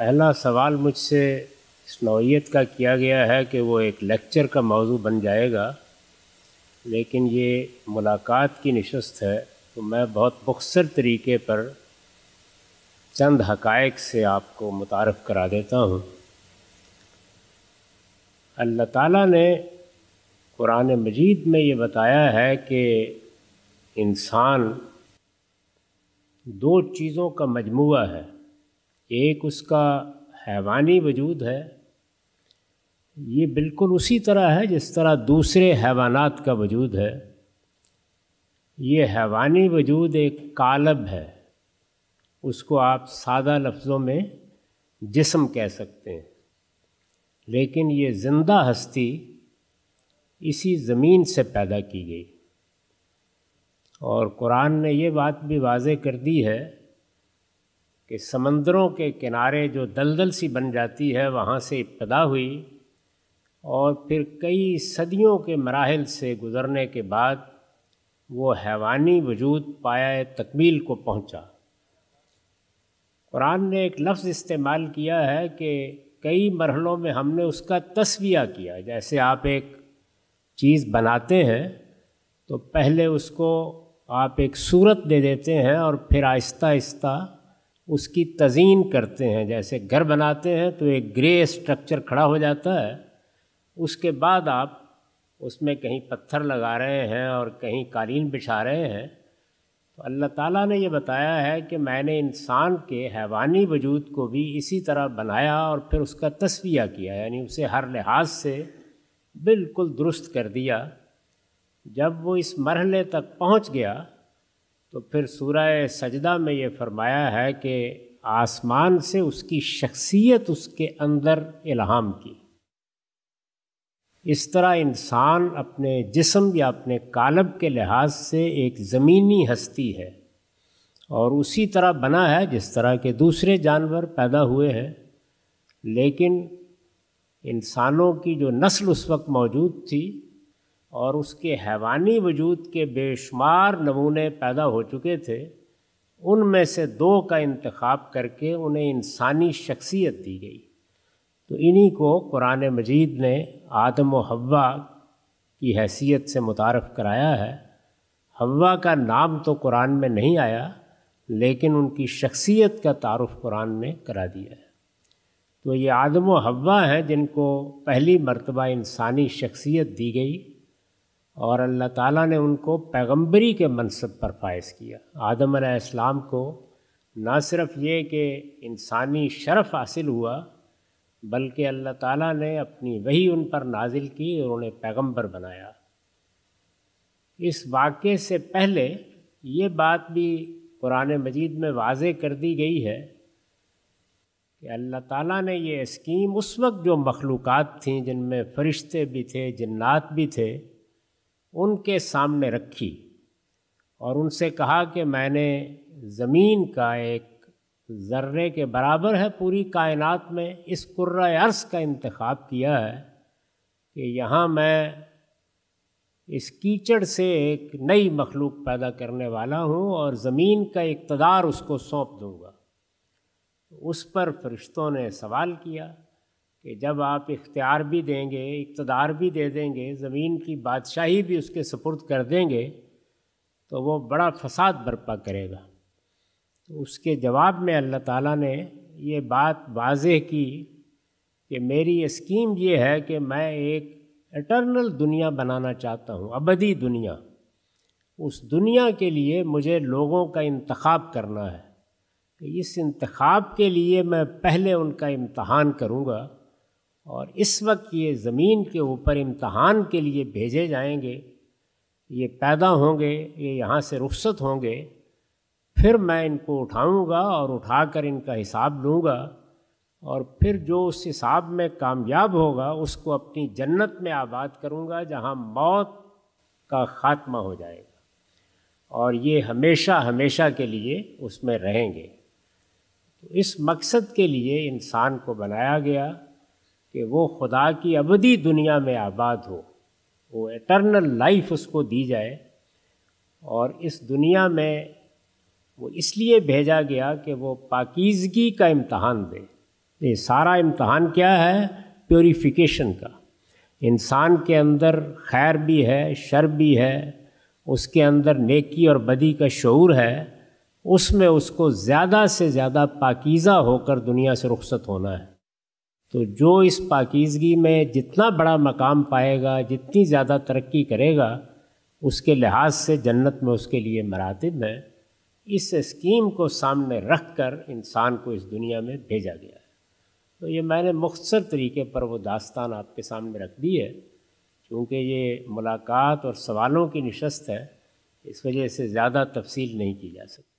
पहला सवाल मुझसे इस नौीयत का किया गया है कि वो एक लेक्चर का मौजू बन जाएगा, लेकिन ये मुलाकात की नशस्त है तो मैं बहुत मुख्तर तरीके पर चंद हकायक से आपको मुतारफ़ करा देता हूँ। अल्लाह ताला ने कुरान मजीद में ये बताया है कि इंसान दो चीज़ों का मजमूआ है। एक उसका हैवानी वजूद है। ये बिल्कुल उसी तरह है जिस तरह दूसरे हैवानात का वजूद है। ये हैवानी वजूद एक कालब है। उसको आप सादा लफ्ज़ों में जिस्म कह सकते हैं। लेकिन ये ज़िंदा हस्ती इसी ज़मीन से पैदा की गई। और कुरान ने ये बात भी वाज कर दी है कि समंदरों के किनारे जो दलदल सी बन जाती है, वहाँ से इब्तदा हुई और फिर कई सदियों के मराहल से गुज़रने के बाद वो हैवानी वजूद पाया तकमील को पहुँचा। कुरान ने एक लफ्ज़ इस्तेमाल किया है कि कई मरहलों में हमने उसका तस्विया किया। जैसे आप एक चीज़ बनाते हैं तो पहले उसको आप एक सूरत दे देते हैं और फिर आहिस्ता आहिस्ता उसकी तज़ीन करते हैं। जैसे घर बनाते हैं तो एक ग्रे स्ट्रक्चर खड़ा हो जाता है। उसके बाद आप उसमें कहीं पत्थर लगा रहे हैं और कहीं कालीन बिछा रहे हैं। तो अल्लाह ताला ने ये बताया है कि मैंने इंसान के हैवानी वजूद को भी इसी तरह बनाया और फिर उसका तस्विया किया, यानी उसे हर लिहाज से बिल्कुल दुरुस्त कर दिया। जब वो इस मरहले तक पहुँच गया तो फिर सूरह सजदा में ये फरमाया है कि आसमान से उसकी शख्सियत उसके अंदर इल्हाम की। इस तरह इंसान अपने जिस्म या अपने कालब के लिहाज से एक ज़मीनी हस्ती है और उसी तरह बना है जिस तरह के दूसरे जानवर पैदा हुए हैं। लेकिन इंसानों की जो नस्ल उस वक्त मौजूद थी और उसके हैवानी वजूद के बेशुमार नमूने पैदा हो चुके थे, उनमें से दो का इंतखब करके उन्हें इंसानी शख्सियत दी गई। तो इन्हीं को कुरान मजीद ने आदम व हवा की हैसियत से मुतारफ़ कराया है। हवा का नाम तो कुरान में नहीं आया, लेकिन उनकी शख्सियत का तारफ़ कुरान ने करा दिया है। तो ये आदम व हवा हैं जिनको पहली मरतबा इंसानी शख्सियत दी गई और अल्लाह ताला ने उनको पैगंबरी के मनसब पर फायज किया। आदम इस्लाम को ना सिर्फ़ ये कि इंसानी शरफ़ हासिल हुआ, बल्कि अल्लाह ताला ने अपनी वही उन पर नाजिल की और उन्हें पैगंबर बनाया। इस वाक़े से पहले ये बात भी कुरान मजीद में वाज कर दी गई है कि अल्लाह ताला ने ये स्कीम उस वक्त जो मखलूक़ात थीं, जिनमें फ़रिश्ते भी थे, जन्नात भी थे उनके सामने रखी और उनसे कहा कि मैंने ज़मीन का एक ज़र्रे के बराबर है पूरी कायनात में, इस कुर्रा अर्स का इंतखब किया है कि यहाँ मैं इस कीचड़ से एक नई मखलूक पैदा करने वाला हूँ और ज़मीन का इकतदार उसको सौंप दूँगा। उस पर फरिश्तों ने सवाल किया। कि जब आप इख्तियार भी देंगे, इकतदार भी दे देंगे, ज़मीन की बादशाही भी उसके सपुर्द कर देंगे तो वो बड़ा फसाद बर्पा करेगा। तो उसके जवाब में अल्लाह ताला ने ये बात वाजह की कि मेरी स्कीम ये है कि मैं एक एटर्नल दुनिया बनाना चाहता हूँ, अबदी दुनिया। उस दुनिया के लिए मुझे लोगों का इंतखब करना है। इस इंतखब के लिए मैं पहले उनका इम्तहान करूँगा। और इस वक्त ये ज़मीन के ऊपर इम्तहान के लिए भेजे जाएँगे, ये पैदा होंगे, ये यहाँ से रुख्सत होंगे, फिर मैं इनको उठाऊँगा और उठाकर इनका हिसाब लूँगा और फिर जो उस हिसाब में कामयाब होगा, उसको अपनी जन्नत में आबाद करूँगा, जहाँ मौत का ख़ात्मा हो जाएगा। और ये हमेशा हमेशा के लिए उसमें रहेंगे। तो इस मकसद के लिए इंसान को बनाया गया कि वो खुदा की अवधि दुनिया में आबाद हो, वो एटर्नल लाइफ उसको दी जाए। और इस दुनिया में वो इसलिए भेजा गया कि वो पाकिजगी का इम्तहान दे। ये सारा इम्तहान क्या है? प्योरीफिकेशन का। इंसान के अंदर खैर भी है, शर भी है, उसके अंदर नेकी और बदी का शूर है, उसमें उसको ज़्यादा से ज़्यादा पाकिज़ा होकर दुनिया से रुखसत होना है। तो जो इस पाकिजगी में जितना बड़ा मकाम पाएगा, जितनी ज़्यादा तरक्की करेगा, उसके लिहाज से जन्नत में उसके लिए मरातब हैं। इस स्कीम को सामने रख कर इंसान को इस दुनिया में भेजा गया है। तो ये मैंने मुख्तर तरीके पर वो दास्तान आपके सामने रख दी है, क्योंकि ये मुलाकात और सवालों की नशस्त है, इस वजह से ज़्यादा तफसील नहीं की जा सकती।